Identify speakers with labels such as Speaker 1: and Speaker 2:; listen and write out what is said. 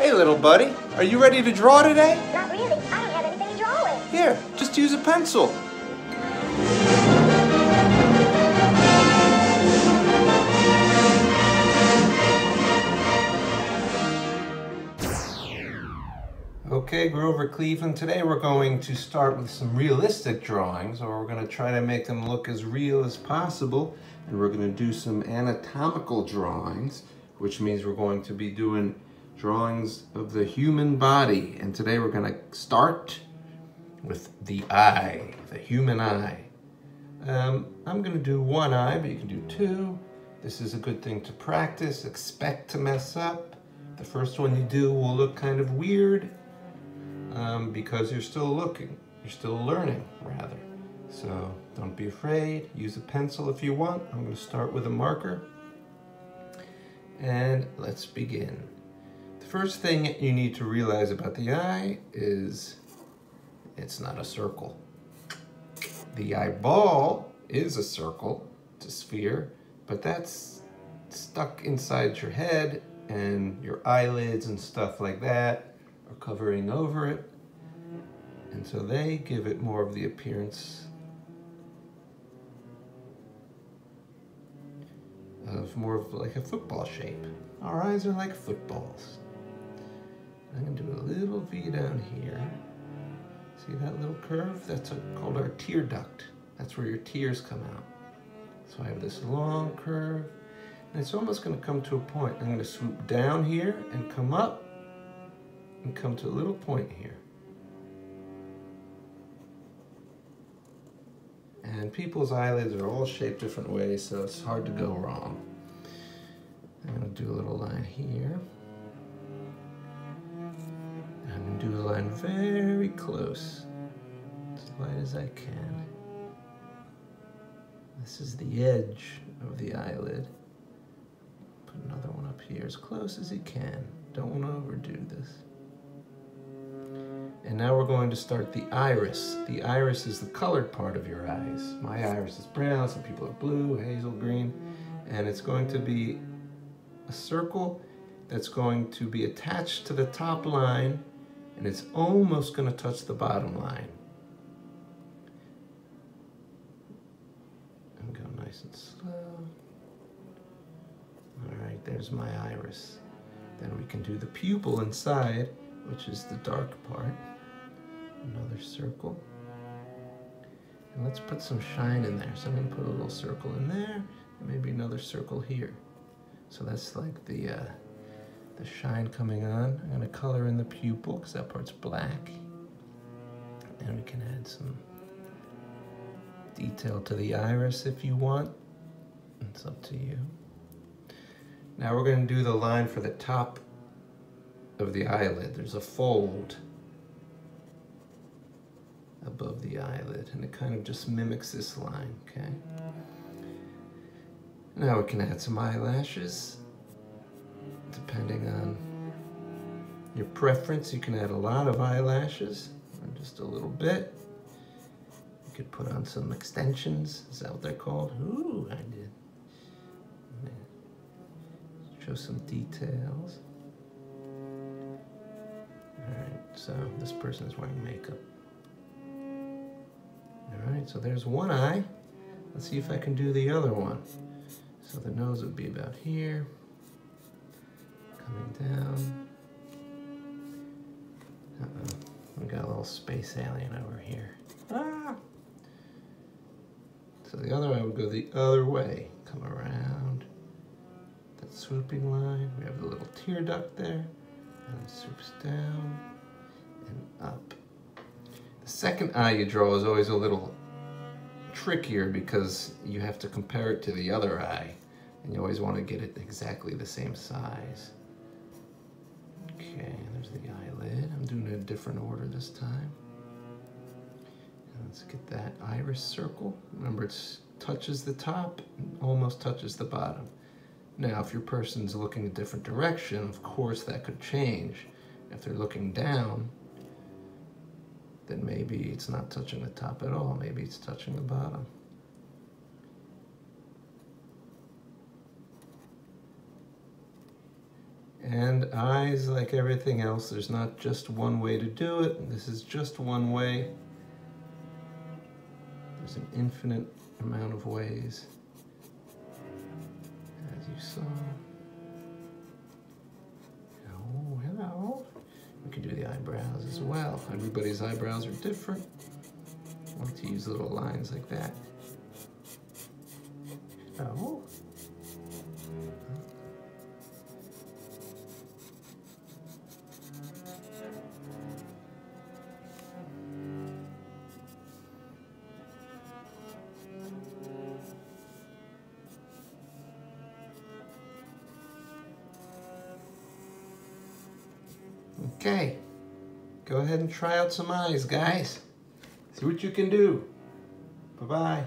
Speaker 1: Hey, little buddy, are you ready to draw today?
Speaker 2: Not really. I don't have anything to draw with.
Speaker 1: Here, just use a pencil. Okay, Grover Cleveland, today we're going to start with some realistic drawings, or we're going to try to make them look as real as possible, and we're going to do some anatomical drawings, which means we're going to be doing drawings of the human body. And today we're going to start with the eye, the human eye. Um, I'm going to do one eye, but you can do two. This is a good thing to practice. Expect to mess up. The first one you do will look kind of weird um, because you're still looking. You're still learning, rather. So don't be afraid. Use a pencil if you want. I'm going to start with a marker. And let's begin. First thing you need to realize about the eye is it's not a circle. The eyeball is a circle, it's a sphere, but that's stuck inside your head and your eyelids and stuff like that are covering over it. And so they give it more of the appearance of more of like a football shape. Our eyes are like footballs. I'm gonna do a little V down here. See that little curve? That's a, called our tear duct. That's where your tears come out. So I have this long curve, and it's almost gonna come to a point. I'm gonna swoop down here and come up, and come to a little point here. And people's eyelids are all shaped different ways, so it's hard to go wrong. I'm gonna do a little line here. Line very close, as light as I can. This is the edge of the eyelid. Put another one up here as close as you can. Don't want to overdo this. And now we're going to start the iris. The iris is the colored part of your eyes. My iris is brown, some people are blue, hazel green, and it's going to be a circle that's going to be attached to the top line and it's almost going to touch the bottom line. And go nice and slow. All right, there's my iris. Then we can do the pupil inside, which is the dark part. Another circle. And let's put some shine in there. So I'm gonna put a little circle in there, and maybe another circle here. So that's like the uh, the shine coming on. I'm gonna color in the pupil because that part's black. And we can add some detail to the iris if you want. It's up to you. Now we're gonna do the line for the top of the eyelid. There's a fold above the eyelid and it kind of just mimics this line, okay? Now we can add some eyelashes depending on your preference. You can add a lot of eyelashes or just a little bit. You could put on some extensions. Is that what they're called? Ooh, I did. Show some details. All right, so this person is wearing makeup. All right, so there's one eye. Let's see if I can do the other one. So the nose would be about here, coming down. Uh-oh, we got a little space alien over here. Ah! So the other eye would go the other way, come around that swooping line. We have the little tear duct there, and it swoops down and up. The second eye you draw is always a little trickier because you have to compare it to the other eye and you always want to get it exactly the same size. Okay, there's the eyelid. I'm doing a different order this time. And let's get that iris circle. Remember, it touches the top, almost touches the bottom. Now, if your person's looking a different direction, of course that could change. If they're looking down, then maybe it's not touching the top at all. Maybe it's touching the bottom. And eyes, like everything else, there's not just one way to do it. This is just one way. There's an infinite amount of ways, as you saw. Oh, hello. We can do the eyebrows as well. Everybody's eyebrows are different. I like to use little lines like that. Hello. Okay, go ahead and try out some eyes, guys. See what you can do. Bye-bye.